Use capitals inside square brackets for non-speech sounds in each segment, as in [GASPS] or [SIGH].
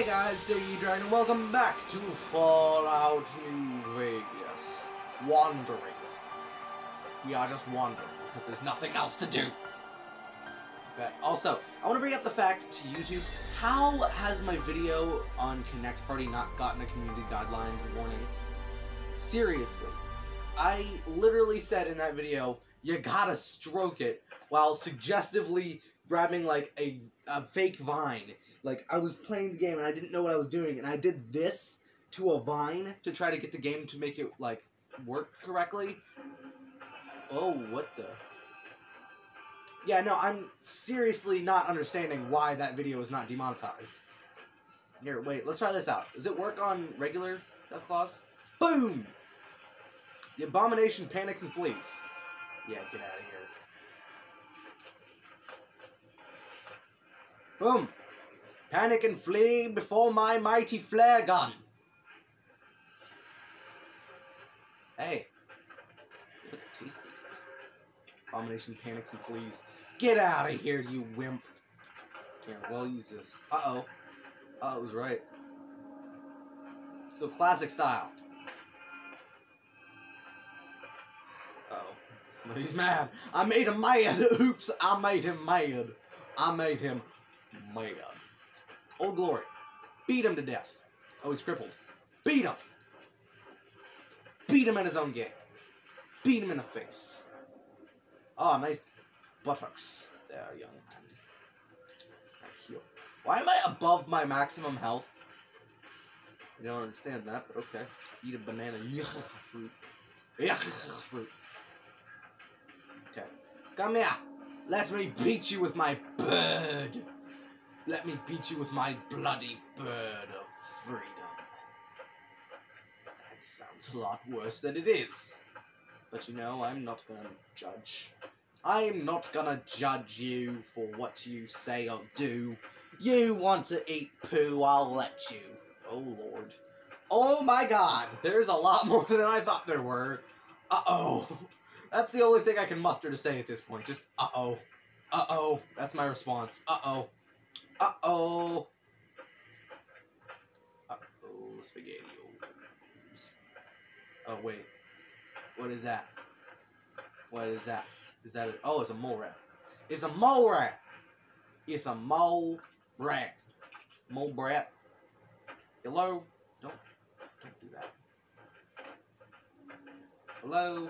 Hey guys, Dragon, and welcome back to Fallout New Vegas. Wandering. We are just wandering because there's nothing else to do. Okay. Also, I want to bring up the fact to YouTube: How has my video on Kinect Party not gotten a community guidelines warning? Seriously, I literally said in that video, "You gotta stroke it," while suggestively grabbing like a, a fake vine like I was playing the game and I didn't know what I was doing, and I did this to a vine to try to get the game to make it like work correctly. Oh, what the? Yeah, no, I'm seriously not understanding why that video is not demonetized. Here, wait, let's try this out. Does it work on regular Deathclaws? Boom! The abomination panics and flees. Yeah, get out of here. Boom! Panic and flee before my mighty flare gun. Hey. Tasty. Abomination panics and flees. Get out of here, you wimp. Here, we'll use this. Uh-oh. Oh, it was right. Let's go classic style. Oh He's mad. I made him mad. [LAUGHS] Oops, I made him mad. I made him mad. Old Glory. Beat him to death. Oh, he's crippled. Beat him. Beat him at his own game. Beat him in the face. Oh, nice buttocks there, young man. Why am I above my maximum health? I don't understand that, but okay. Eat a banana. [LAUGHS] fruit. fruit. Okay. Come here. Let me beat you with my bird. Let me beat you with my bloody bird of freedom. That sounds a lot worse than it is. But you know, I'm not gonna judge. I'm not gonna judge you for what you say or do. You want to eat poo, I'll let you. Oh lord. Oh my god, there's a lot more than I thought there were. Uh-oh. That's the only thing I can muster to say at this point. Just uh-oh. Uh-oh. That's my response. Uh-oh. Uh-oh. Uh-oh, spaghettios. Oh, wait. What is that? What is that? Is that a... Oh, it's a mole rat. It's a mole rat! It's a mole rat. Mole rat. Hello? Don't... Don't do that. Hello?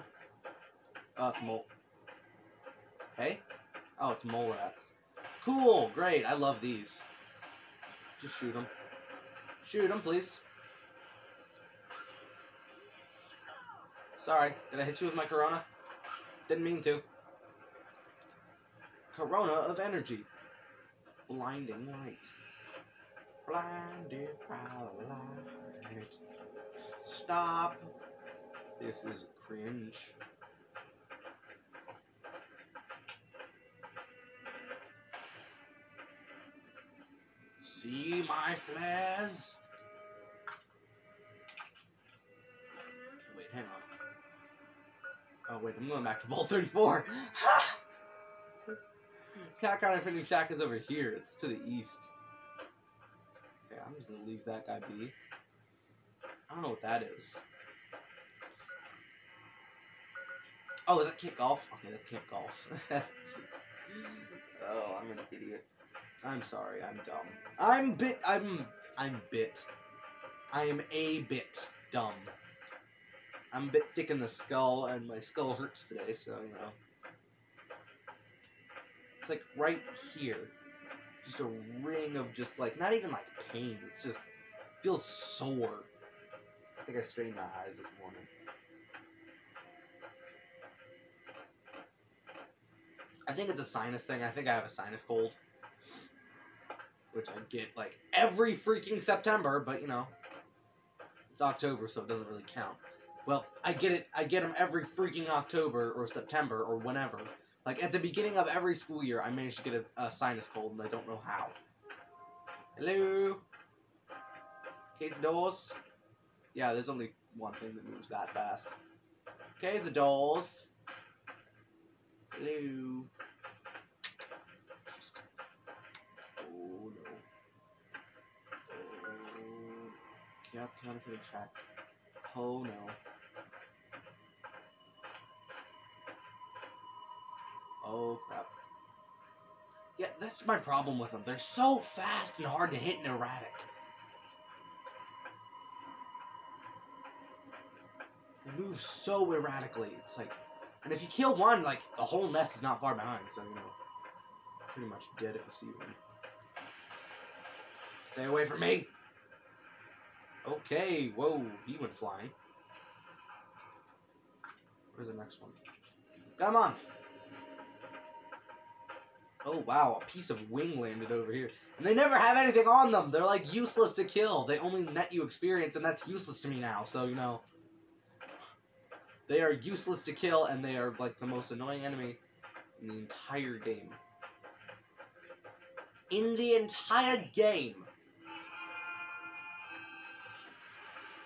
Oh, it's mole. Hey? Oh, it's mole rats. Cool, great. I love these. Just shoot them. Shoot them, please. Sorry, did I hit you with my corona? Didn't mean to. Corona of energy. Blinding light. Blinded by light. Stop. This is cringe. See my flares? Wait, hang on. Oh, wait, I'm going back to Vault 34. [LAUGHS] Cap Counterfeiting Shack is over here. It's to the east. Okay, I'm just gonna leave that guy be. I don't know what that is. Oh, is that Camp Golf? Okay, that's Camp Golf. [LAUGHS] oh, I'm an idiot. I'm sorry, I'm dumb. I'm bit. I'm. I'm bit. I am a bit dumb. I'm a bit thick in the skull, and my skull hurts today, so you know. It's like right here, just a ring of just like not even like pain. It's just feels sore. I think I strained my eyes this morning. I think it's a sinus thing. I think I have a sinus cold which I get like every freaking September, but you know, it's October, so it doesn't really count. Well, I get it. I get them every freaking October or September or whenever. Like at the beginning of every school year, I manage to get a, a sinus cold, and I don't know how. Hello. Cazadors. Yeah, there's only one thing that moves that fast. Cazadors. Hello. Yep, counterfeit track. Oh no. Oh crap. Yeah, that's my problem with them. They're so fast and hard to hit and erratic. They move so erratically. It's like, and if you kill one, like the whole nest is not far behind. So you know, pretty much dead if you see one. Stay away from me. Okay, whoa, he went flying. Where's the next one? Come on. Oh wow, a piece of wing landed over here. And they never have anything on them. They're like useless to kill. They only net you experience, and that's useless to me now. So you know, they are useless to kill, and they are like the most annoying enemy in the entire game. In the entire game.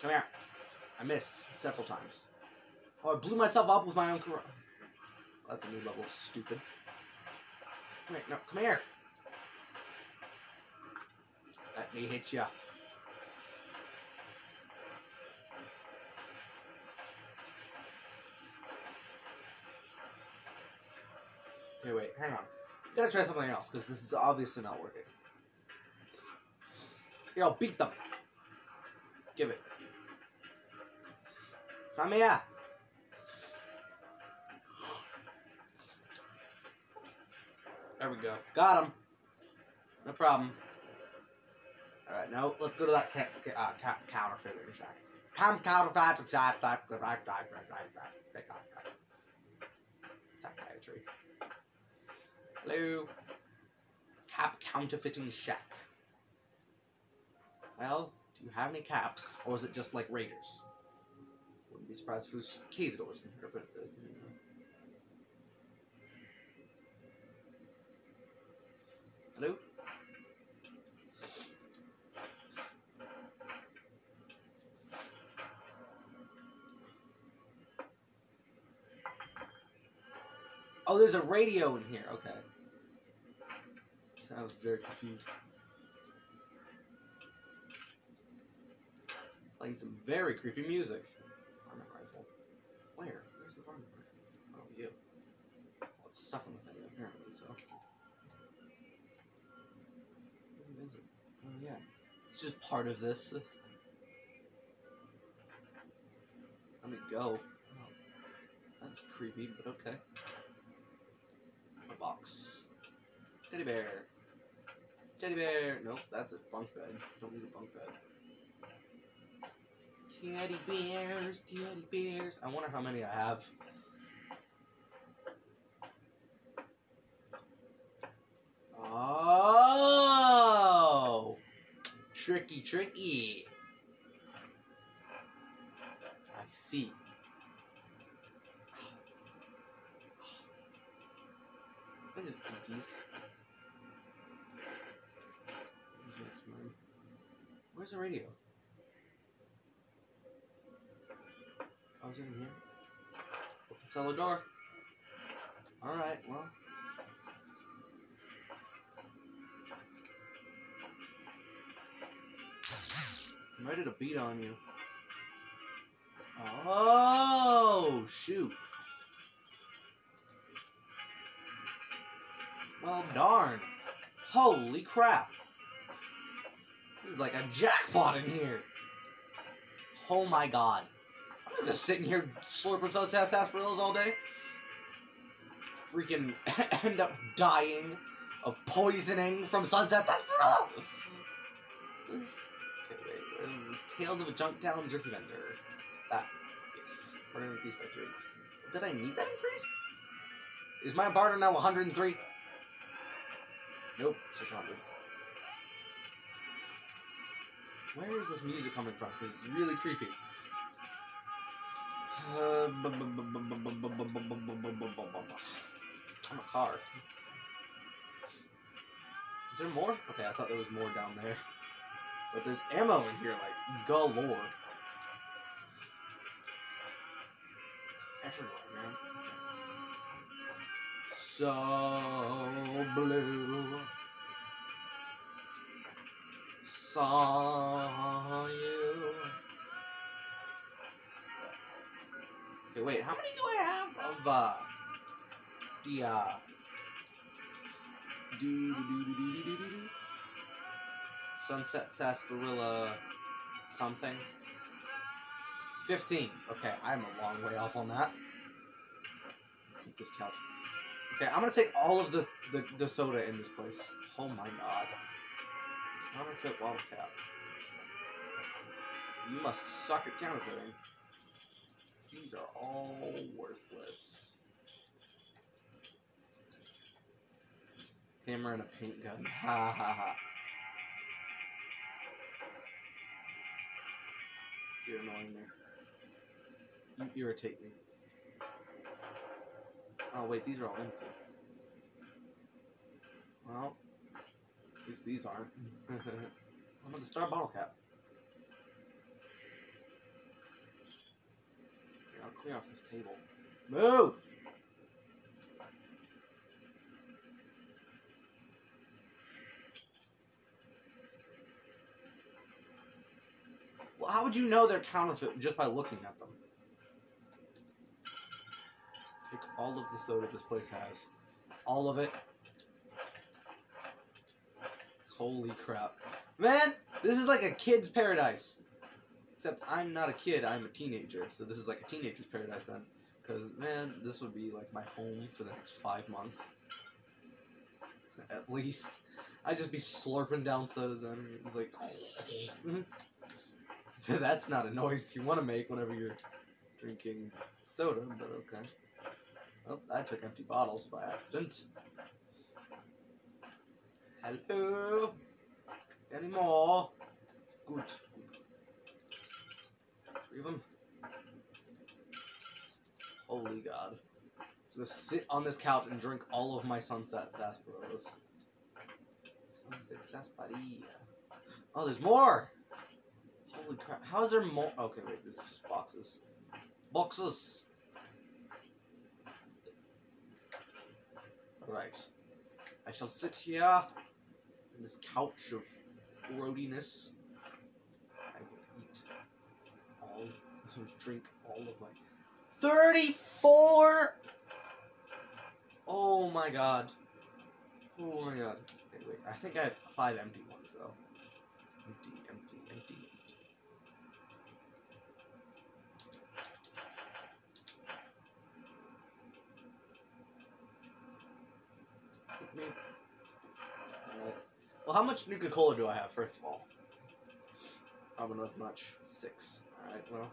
Come here. I missed several times. Oh, I blew myself up with my own car. That's a new level, of stupid. Come here, no, come here. Let me hit ya. Okay, wait, hang on. gotta try something else, because this is obviously not working. I'll beat them. Give it. Come here. There we go. Got him. No problem. Alright, now let's go to that ca uh, ca counterfeiting shack. Come counterfeit shack. Psychiatry. Hello. Cap counterfeiting shack. Well, do you have any caps, or is it just like Raiders? Be surprised if it was Cazadors in here, but uh, you know. Hello? Oh, there's a radio in here. Okay. I was very confused. Playing some very creepy music. Where? Where's the rifle? Oh, you. Well, it's stuck on the thing, apparently, so. Where is it? Oh, yeah. It's just part of this. Let me go. Oh, that's creepy, but okay. A box. Teddy bear. Teddy bear. Nope, that's a bunk bed. Don't need a bunk bed. Teddy bears, teddy bears. I wonder how many I have. Oh! Tricky, tricky. I see. I just eat these. Where's the radio? Is it in here? Cellar door. Alright, well. I'm ready to beat on you. Oh, shoot. Well, darn. Holy crap. This is like a jackpot in here. Oh my god. Just sitting here slurping sunset sarsaparillas all day. Freaking [COUGHS] end up dying of poisoning from sunset sarsaparilla. Okay, wait. Tales of a Junktown Jerky Vendor. That. Yes. Barter increased by three. Did I need that increase? Is my barter now 103? Nope, it's just 100. Where is this music coming from? It's really creepy. I'm a car. Is there more? Okay, I thought there was more down there. But there's ammo in here, like, galore. It's everywhere, man. So blue. Saw you. Okay, wait, how many do I have of, uh, the, uh, do do do do do do do do Sunset Sarsaparilla something. 15. Okay, I'm a long way off on that. This couch. Okay, I'm gonna take all of the, the, the soda in this place. Oh my god. Counterfeit cap. You must suck at counterfeiting. These are all worthless. Hammer and a paint gun. [LAUGHS] Ha ha ha. You're annoying me. You irritate me. Oh wait, these are all empty. Well, at least these aren't. [LAUGHS] I'm on the star bottle cap. Clear off this table. Move! Well, how would you know they're counterfeit just by looking at them? Take all of the soda this place has. All of it. Holy crap. Man, this is like a kid's paradise. Except I'm not a kid, I'm a teenager. So this is like a teenager's paradise then. Because, man, this would be like my home for the next five months. At least. I'd just be slurping down sodas then. It's like. [LAUGHS] That's not a noise you want to make whenever you're drinking soda, but okay. Oh, I took empty bottles by accident. Hello? Any more? Good. Them. Holy God. I'm just sit on this couch and drink all of my Sunset Sarsaparillas. Sunset Sarsaparilla. Oh, there's more! Holy crap. How is there more? Okay, wait, this is just boxes. Boxes! Alright. I shall sit here on this couch of grody-ness. I will eat [LAUGHS] drink all of my 34! Oh my god. Oh my god. Okay, wait, I think I have five empty ones though. Empty, empty, empty. Me. Well, how much Nuka Cola do I have, first of all? Probably not much. Six. Alright, well.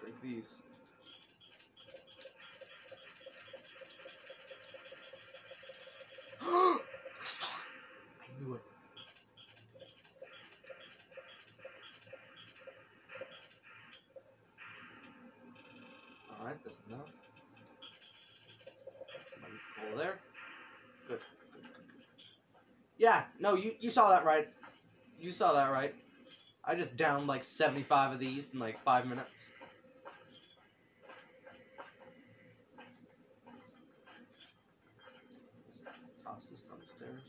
Drink these. star! I knew it. Alright, that's enough. Over there. Good, good. Yeah, no, you, you saw that right. You saw that right. I just downed like 75 of these in like five minutes. Toss this downstairs.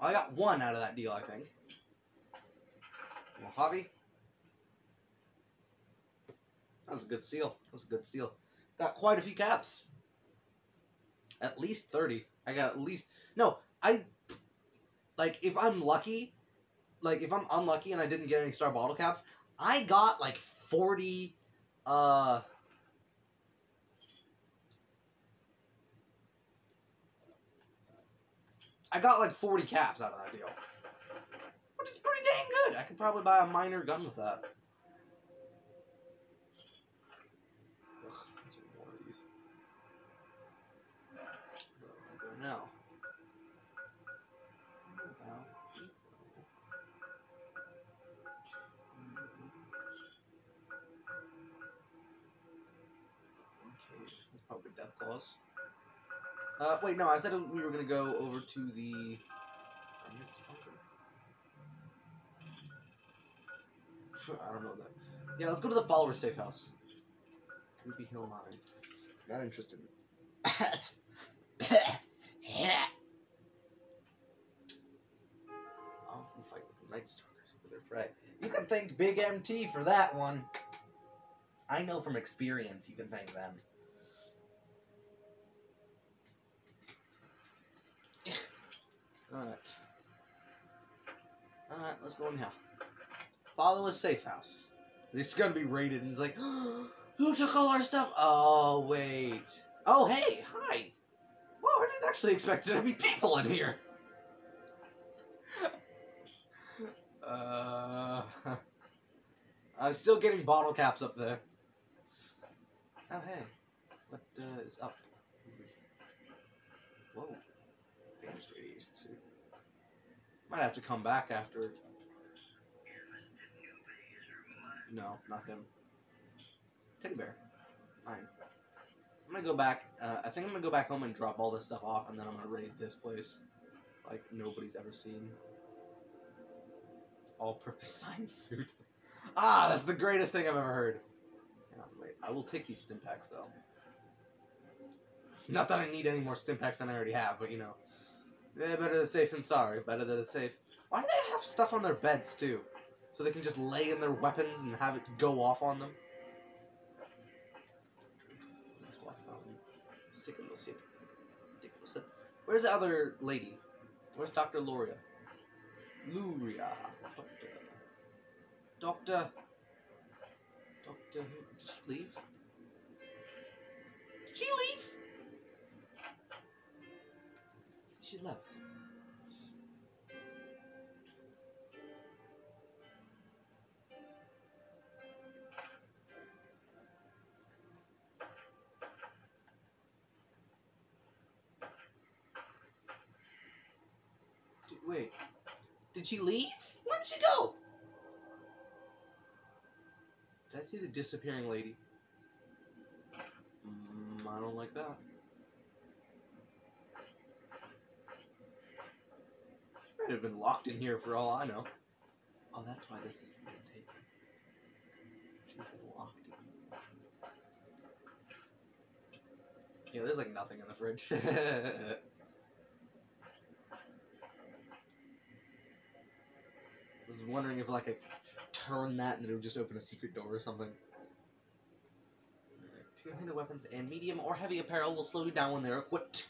I got one out of that deal, I think. Mojave. That was a good steal. That was a good steal. Got quite a few caps. At least 30. I got at least. No, I. Like, if I'm lucky, like, if I'm unlucky and I didn't get any star bottle caps, I got like 40. Uh. I got like 40 caps out of that deal. Which is pretty dang good. I could probably buy a minor gun with that. Ugh, more of these. Go probably death claws. Uh, wait, no, I said we were gonna go over to the. I don't know that. Yeah, let's go to the follower safe house. Ruby Hill Mine. Not interested. [COUGHS] we fight with Night Stalkers over their prey. You can thank Big MT for that one. I know from experience you can thank them. Alright. Alright, let's go in here. Follow a safe house. It's gonna be raided, and he's like, [GASPS] Who took all our stuff? Oh, wait. Oh, hey, hi. Whoa, I didn't actually expect there to be people in here. [LAUGHS] Uh, [LAUGHS] I'm still getting bottle caps up there. Oh, hey. What uh, is up? Whoa. Suit. Might have to come back after. No, not him. Teddy bear. Fine. I'm gonna go back. Uh, I think I'm gonna go back home and drop all this stuff off, and then I'm gonna raid this place, like nobody's ever seen. All-purpose [LAUGHS] science suit. ah, that's the greatest thing I've ever heard. On, wait. I will take these stim packs though. Not that I need any more stim packs than I already have, but you know. Eh, better than safe than sorry. Better than safe. Why do they have stuff on their beds too? So they can just lay in their weapons and have it go off on them? Take a little sip. Take a little sip. Where's the other lady? Where's Dr. Luria? Luria. Doctor. Doctor. Doctor. Did she leave? Did she leave? She left. Did- Wait. Did she leave? Where did she go? Did I see the disappearing lady? Mm, I don't like that. Might have been locked in here for all I know. Oh, that's why this isn't being taken. She's locked in. Yeah, there's like nothing in the fridge. [LAUGHS] I was wondering if like I turn that and it would just open a secret door or something. Two-handed weapons and medium or heavy apparel will slow you down when they're equipped.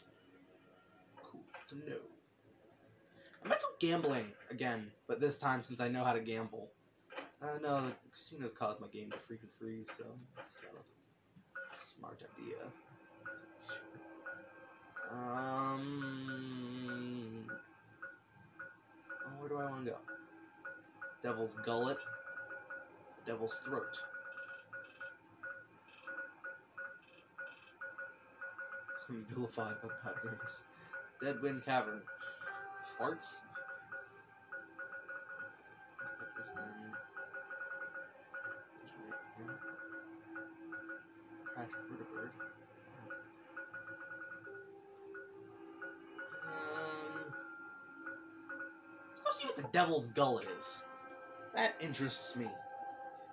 Cool to know. Gambling again, but this time since I know how to gamble. Uh, no, the casinos caused my game to freaking freeze, so that's a smart idea. Um, where do I want to go? Devil's Gullet, Devil's Throat. [LAUGHS] I'm vilified by the. Dead Wind Cavern. Farts? Crash Bird. Um, let's go see what the Devil's Gullet is. That interests me.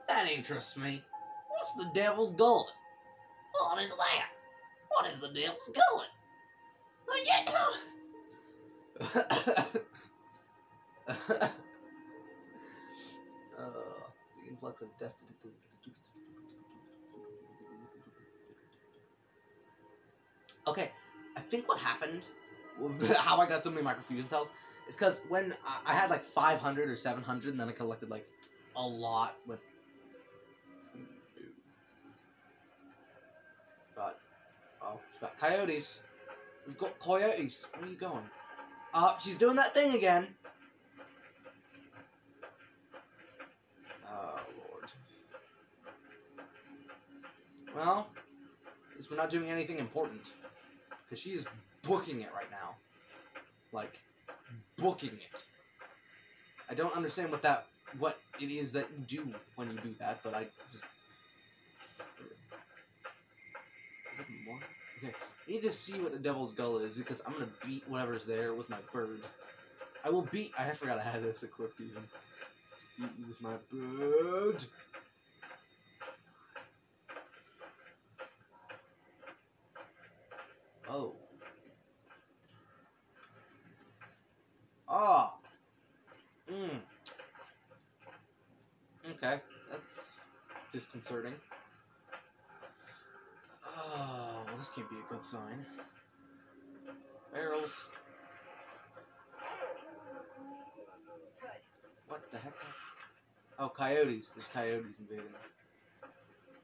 That interests me. What's the Devil's Gullet? What is that? What is the Devil's Gullet? Well, [LAUGHS] you know. uh, the influx of destiny. Okay, I think what happened, [LAUGHS] how I got so many microfusion cells, is because when I- had like 500 or 700, and then I collected like a lot with. But, oh, she's got coyotes. We've got coyotes. Where are you going? Uh, she's doing that thing again. Oh, Lord. Well, at least we're not doing anything important. Because she's booking it right now. Like, booking it. I don't understand what that, what it is that you do when you do that, but I just... Okay, I need to see what the devil's gull is because I'm gonna beat whatever's there with my bird. I will beat. I forgot I had this equipped even. Beat you with my bird. Oh. Ah. Hmm. Okay, that's disconcerting. Oh, well, this can't be a good sign. Barrels. What the heck? Oh, coyotes. There's coyotes invading.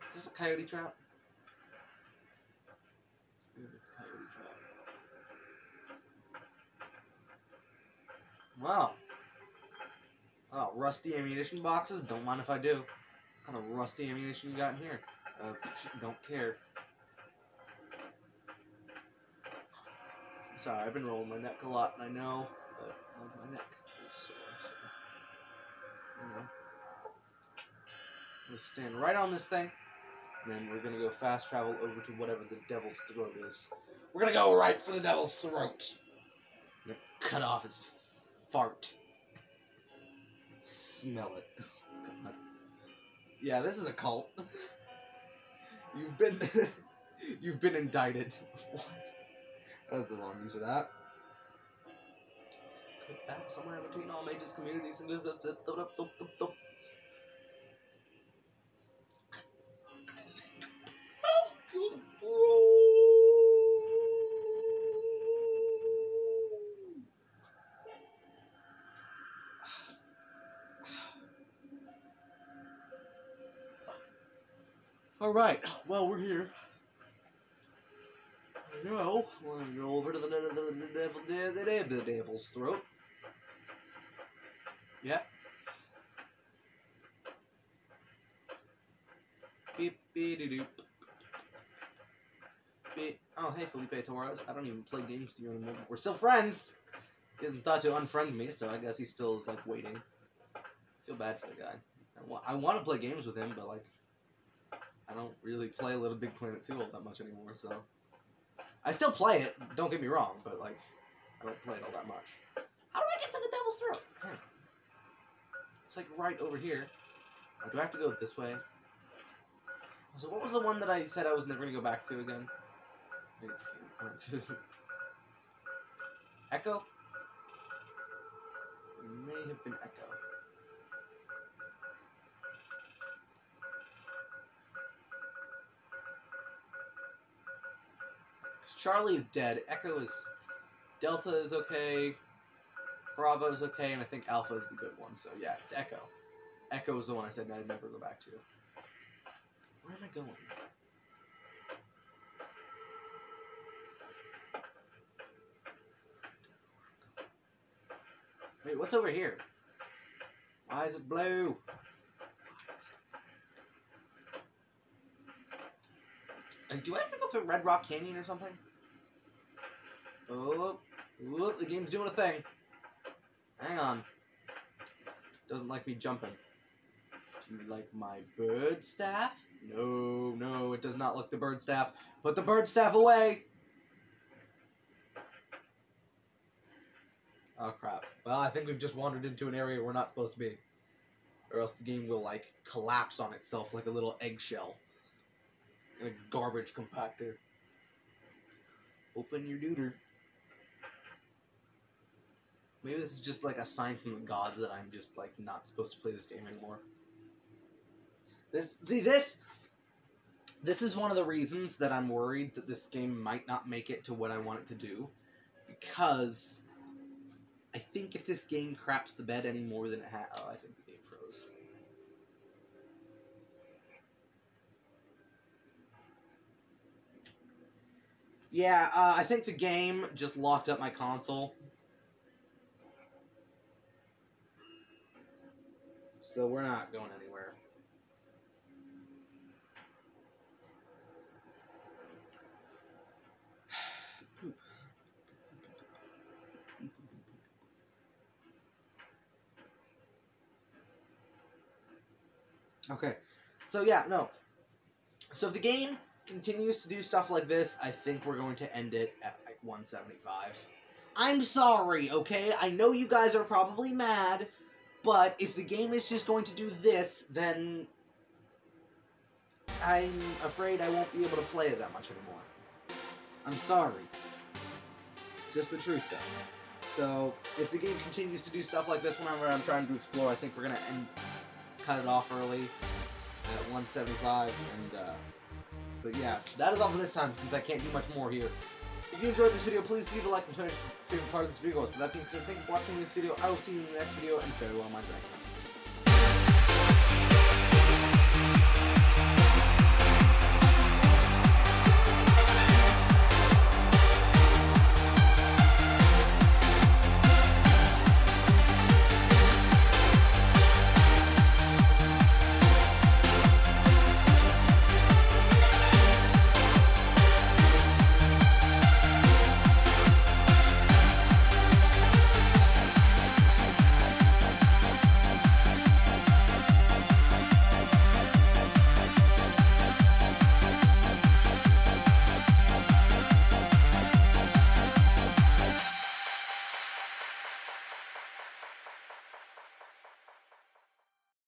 Is this a coyote trap? Coyote trap. Wow. Oh, rusty ammunition boxes? Don't mind if I do. What kind of rusty ammunition you got in here? Uh, don't care. Sorry, I've been rolling my neck a lot, and I know, but my neck is sore. So, you know. I'm stand right on this thing, then we're gonna go fast travel over to whatever the devil's throat is. We're gonna go right for the devil's throat. Cut off his fart. Smell it. Oh, God. Yeah, this is a cult. [LAUGHS] You've been [LAUGHS] you've been indicted. [LAUGHS] What? That's the wrong use of that. That somewhere between all mages, communities, and All right. Well, we're here. No, we're gonna go over to the, the, the, the, the, the, devil's throat. Yeah. Beep beep doo doop. Beep. Oh, hey, Felipe Torres. I don't even play games with you anymore. We're still friends. He hasn't thought to unfriend me, so I guess he still is like waiting. I feel bad for the guy. I, wa- I want to play games with him, but like, I don't really play a Little Big Planet 2 all that much anymore, so. I still play it, don't get me wrong, but like, I don't play it all that much. How do I get to the Devil's Throat? Hmm. It's like right over here. Do I have to go this way? So what was the one that I said I was never gonna go back to again? [LAUGHS] Echo? It may have been Echo. Charlie is dead. Echo is. Delta is okay. Bravo is okay, and I think Alpha is the good one. So yeah, it's Echo. Echo is the one I said I'd never go back to. Where am I going? Wait, what's over here? Why is it blue? Like, uh, do I have to go through Red Rock Canyon or something? Oh, oh, the game's doing a thing. Hang on. Doesn't like me jumping. Do you like my bird staff? No, no, it does not like the bird staff. Put the bird staff away! Oh crap. Well, I think we've just wandered into an area we're not supposed to be. Or else the game will, like, collapse on itself like a little eggshell. In a garbage compactor. Open your duder. Maybe this is just like a sign from the gods that I'm just like not supposed to play this game anymore. This see this this is one of the reasons that I'm worried that this game might not make it to what I want it to do. Because I think if this game craps the bed any more than it has oh I think the game froze. Yeah, uh, I think the game just locked up my console. So we're not going anywhere. Okay. So yeah, no. So if the game continues to do stuff like this, I think we're going to end it at like 175. I'm sorry, okay? I know you guys are probably mad, but if the game is just going to do this, then I'm afraid I won't be able to play it that much anymore. I'm sorry. It's just the truth, though. So, if the game continues to do stuff like this whenever I'm trying to explore, I think we're gonna end, cut it off early at 175. And, uh, but yeah, that is all for this time since I can't do much more here. If you enjoyed this video, please leave a like and share your favorite part of this video. With that being said, thank you for watching this video. I will see you in the next video, and farewell, my dragon.